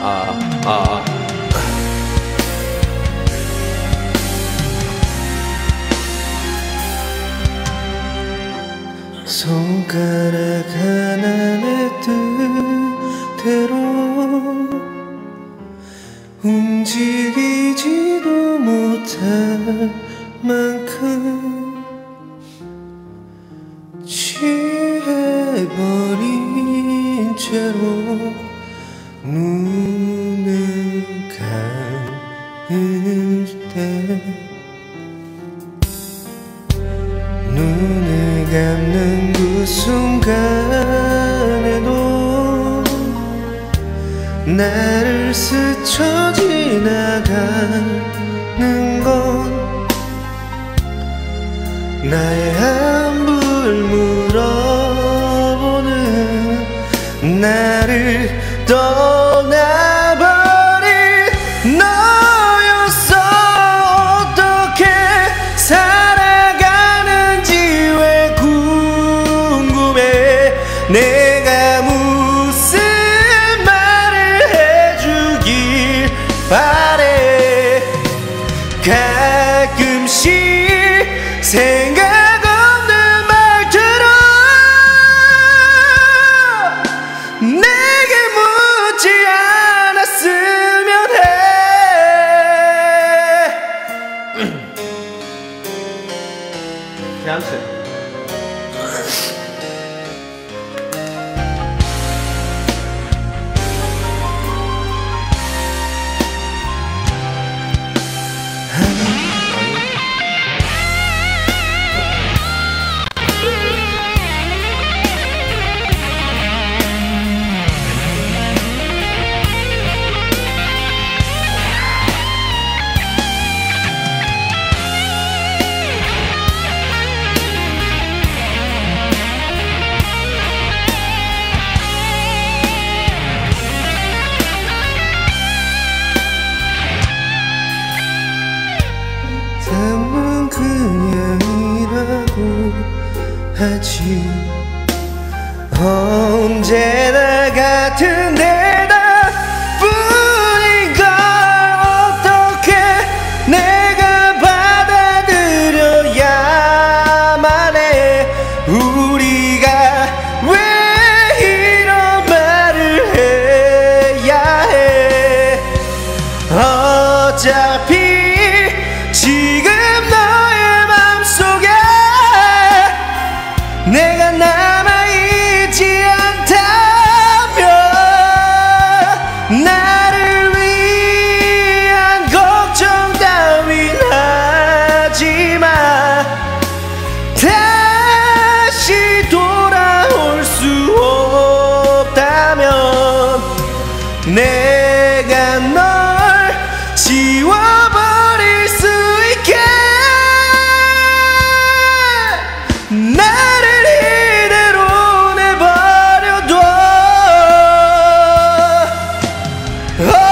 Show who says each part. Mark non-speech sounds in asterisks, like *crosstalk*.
Speaker 1: 아, 아.
Speaker 2: 손가락 하나의 뜻대로 움직이지도 못할 만큼 취해버린 채로 눈 감는 그 순간에도 나를 스쳐 지나가는 건 나의 안부를 물어보는 나를 떠나 생각 없는 말들어 내게 묻지 않았으면 해. *clears throat*
Speaker 1: 대
Speaker 2: 그냥이라고 하지. 언제나 같은 대답뿐인 걸 어떻게 내가 받아들여야만 해? 우리가 왜 이런 말을 해야 해? 어차피 나를 위한 걱정 따윈 하지마. 다시 돌아올 수 없다면 내가 널 지워버릴 Ah!